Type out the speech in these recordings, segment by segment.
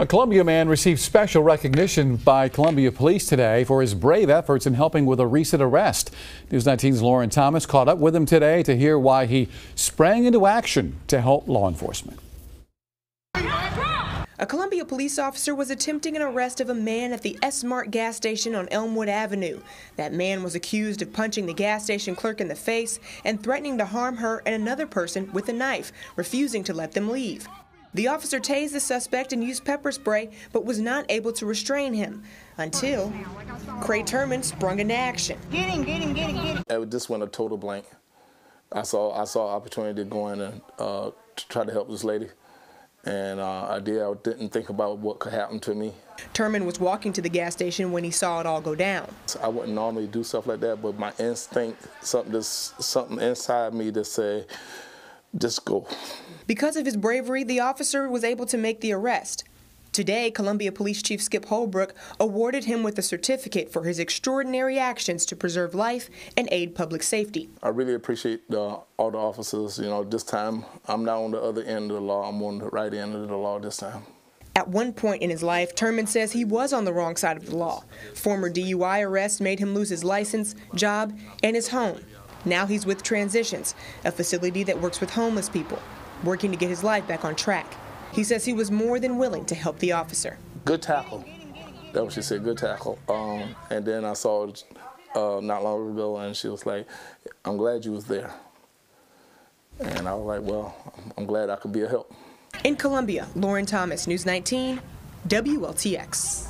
A Columbia man received special recognition by Columbia Police today for his brave efforts in helping with a recent arrest. News 19's Lauren Thomas caught up with him today to hear why he sprang into action to help law enforcement. A Columbia police officer was attempting an arrest of a man at the S-Mart gas station on Elmwood Avenue. That man was accused of punching the gas station clerk in the face and threatening to harm her and another person with a knife, refusing to let them leave. The officer tased the suspect and used pepper spray, but was not able to restrain him until Cray Turman sprung into action. Get him, get him, get him, get him. It just went a total blank. I saw I saw opportunity to go in and uh, to try to help this lady, and uh, I did. I didn't think about what could happen to me. Turman was walking to the gas station when he saw it all go down. I wouldn't normally do stuff like that, but my instinct, something, just, something inside me to say, just go. Because of his bravery, the officer was able to make the arrest. Today, Columbia Police Chief Skip Holbrook awarded him with a certificate for his extraordinary actions to preserve life and aid public safety. I really appreciate uh, all the officers. You know, this time I'm not on the other end of the law, I'm on the right end of the law this time. At one point in his life, Turman says he was on the wrong side of the law. Former DUI arrests made him lose his license, job, and his home. Now he's with Transitions, a facility that works with homeless people, working to get his life back on track. He says he was more than willing to help the officer. Good tackle. That's what she said, good tackle. Um, and then I saw it uh, not long ago, and she was like, I'm glad you was there. And I was like, well, I'm glad I could be a help. In Columbia, Lauren Thomas, News 19, WLTX.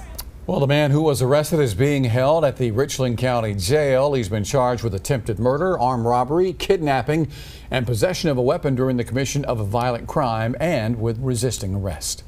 Well, the man who was arrested is being held at the Richland County Jail. He's been charged with attempted murder, armed robbery, kidnapping, and possession of a weapon during the commission of a violent crime and with resisting arrest.